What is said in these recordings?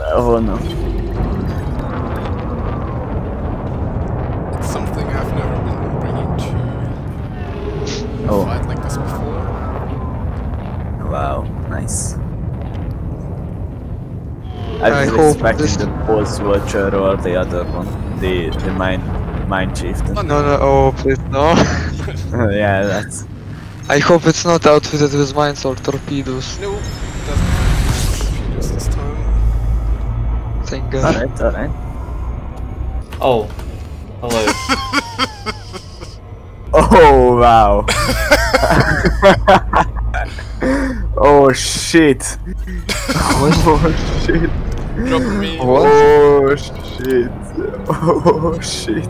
Oh no. It's something I've never been bringing to Oh. a fight like this before. Wow, nice. I I was hope expecting this- the boss watcher or the other one, the the mine mine chieftain. Oh, No, no, oh, please, no. yeah, that's I hope it's not outfitted with mines or torpedoes. No, Thank God. alright, alright. Oh. Hello. Oh wow. oh shit. Oh shit. Drop me. Oh shit. Oh shit.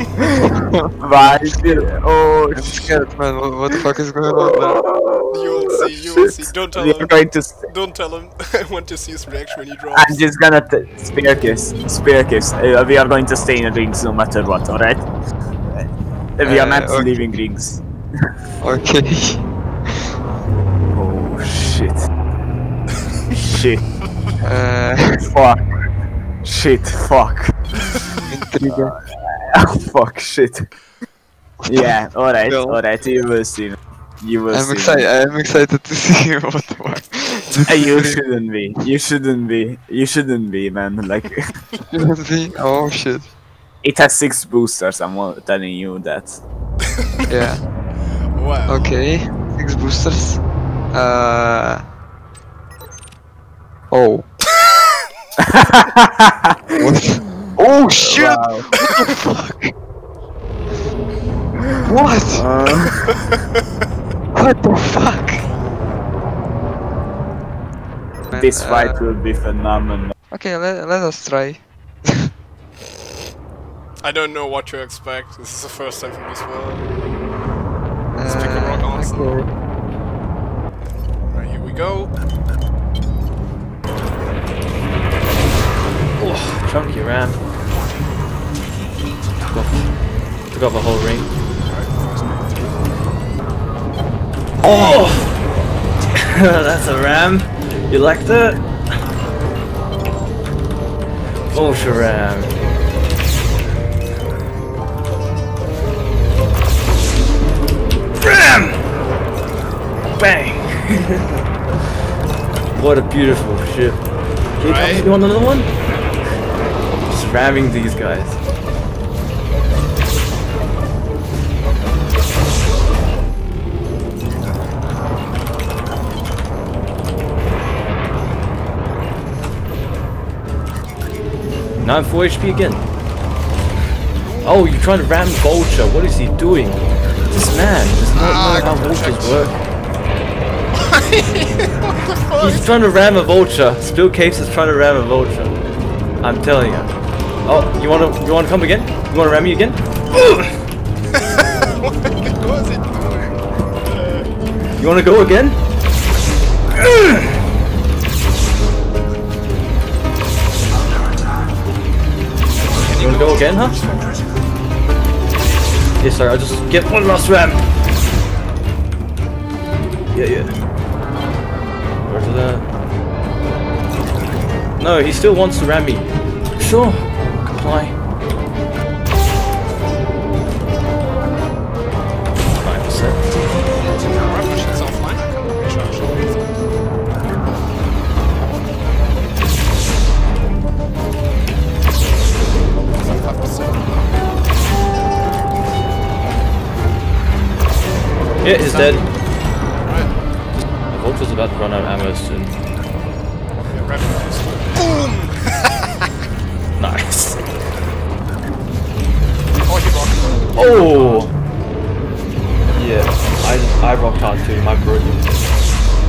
Why did Oh I'm shit. scared, man. What, what the fuck is going on there? You will see, you will see. Don't tell We're him. going to. Don't tell him. I want to see his reaction when he drops. I'm just gonna t- spare kiss, spare kiss. Uh, we are going to stay in rings no matter what, alright? Uh, we are Uh, not okay. leaving rings. Okay. Oh shit. shit. Uh, Fuck. Shit. Fuck. intriguing. Oh, fuck. Shit. Yeah. All right. Well. All right. You will see. You will I'm see. excited. I'm excited to see what the fuck. You shouldn't be. You shouldn't be. You shouldn't be, man. Like, Shouldn't be? Oh shit. it has six boosters. I'm telling you that. Yeah. Wow. Okay. Six boosters. Uh. Oh. What? Oh shit! Wow. What the fuck? What? Uh, What the fuck? Man, this fight uh, will be phenomenal. Okay, let, let us try. I don't know what to expect. This is the first time for this world. well. Let's pick a rock answer. Uh, Okay. Alright, here we go. oh, chunky ram. Took off, took a whole ring. Oh! That's a ram. You like that? Ultra oh, ram. Ram! Bang! what a beautiful ship. Can Right. you want another one? Just ramming these guys. Now I'm 4 HP again. Oh, you're trying to ram Vulture. What is he doing? This man does not Ah, know how vultures work. He's trying to ram a vulture. Spill Capes is trying to ram a vulture. I'm telling you. Oh, you wanna you wanna come again? You wanna ram me again? what was it doing? You wanna go again? go again, huh? Yes, sir. I'll just get one last ram. Yeah, yeah. Where's that? No, he still wants to ram me. Sure, comply. Yeah, he's dead. Alright. Vulture's about to run out of ammo soon. Yeah, Boom! Nice. Oh. Oh! Yeah, I just I rocked hard too, my broken.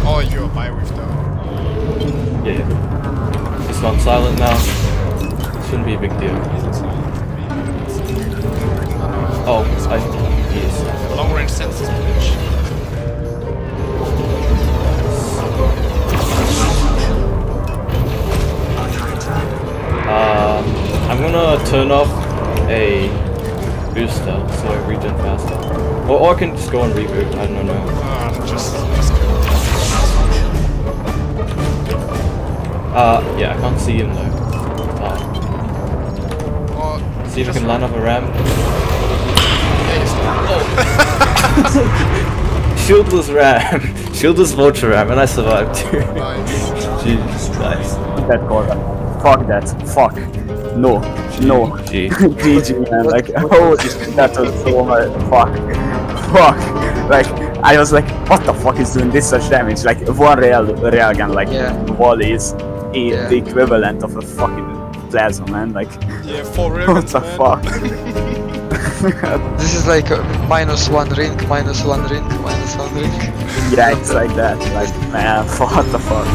Oh, you're a Bi-Weave though. Yeah. It's gone silent now. Shouldn't be a big deal. Oh, I think yes. Long range sensors, turn off a booster so I regen faster. Or, or I can just go and reboot, I don't know. Ah, just, just kill. Uh, yeah, I can't see him though. Uh, see if I can line up a ram. yeah, you stop. Oh, Shieldless ram, shieldless vulture ram, and I survived too. nice. Jesus, nice. That Gordon. Fuck that. Fuck. No. No. G. GG man, like oh, shit, that was so much fuck. Fuck. Like I was like, what the fuck is doing this such damage? Like one real railgun, like Yeah. volley is Yeah. the equivalent of a fucking plasma man, like Yeah, for real. what the man. fuck? This is like a minus one ring, minus one ring, minus one ring. yeah, it's like that. Like man, what the fuck?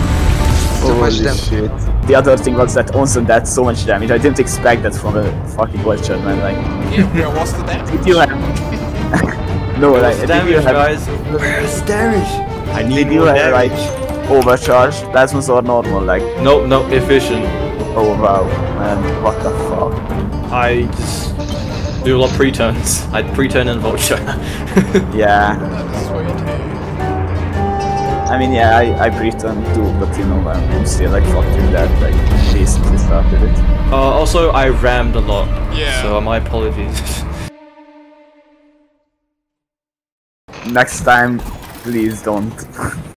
So much Holy damage. shit. The other thing was that Ohnson did so much damage. I didn't expect that from a fucking vulture man, like Yeah, where was the damage? did you have No, like Where's did damage, you have guys? Where's damage? I need Did you more have like damage. overcharged plasmas or normal? Like, No, no, efficient. oh wow, man, what the fuck? I just do a lot of pre-turns. I pre-turn and vulture. Yeah, That is sweet. I mean, yeah, I, I pre-turned too, but you know, I'm, I'm still like fucking that, like, recently started it. uh, also, I rammed a lot. Yeah. So my apologies. Next time, please don't.